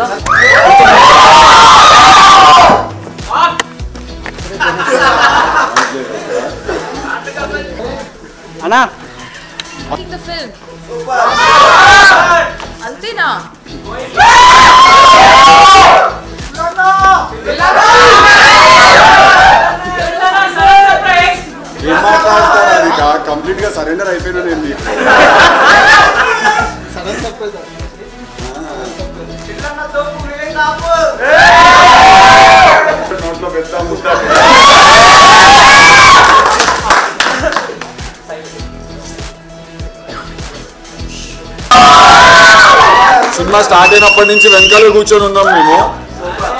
있어? అన్నా the film. అంతేనా ఏం మాట్లాడతారా అది కంప్లీట్గా సరెండర్ అయిపోయినా నేను నోట్లో పెద్ద ముద్ద సినిమా స్టార్ట్ అయినప్పటి నుంచి వెనకాల కూర్చొని ఉన్నాం మేము.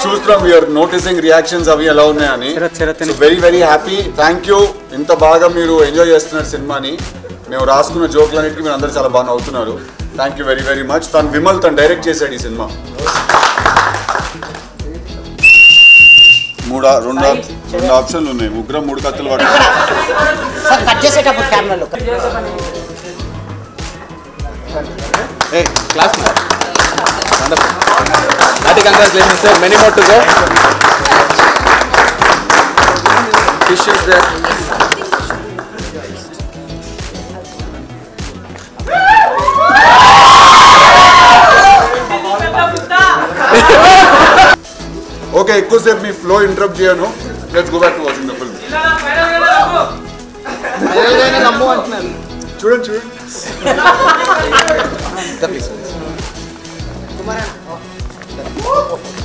చూస్తున్నాం వీఆర్ నోటీసింగ్ రియాక్షన్స్ అవి ఎలా ఉన్నాయని. Very very happy thank you ఇంత బాగా మీరు ఎంజాయ్ చేస్తున్నారు సినిమాని. మేము రాసుకున్న జోక్లన్నిటికీ మీరు అందరూ చాలా బాగా నవ్వుతున్నారు. Thank you very very much తను విమల్ తను డైరెక్ట్ చేశాడు ఈ సినిమా. మూడు రెండు రెండు ఆప్షన్లు ఉన్నాయి. ముగ్గురం మూడు కత్తులు పట్టుకున్నాం సార్ కట్ చేసేటప్పుడు కెమెరాలో Hey, there. ఓకే ఎక్కువసేపు మీ ఫ్లో ఇంటరప్ట్ చేయను let's go back to watching the film చూడండి చూడండి సార్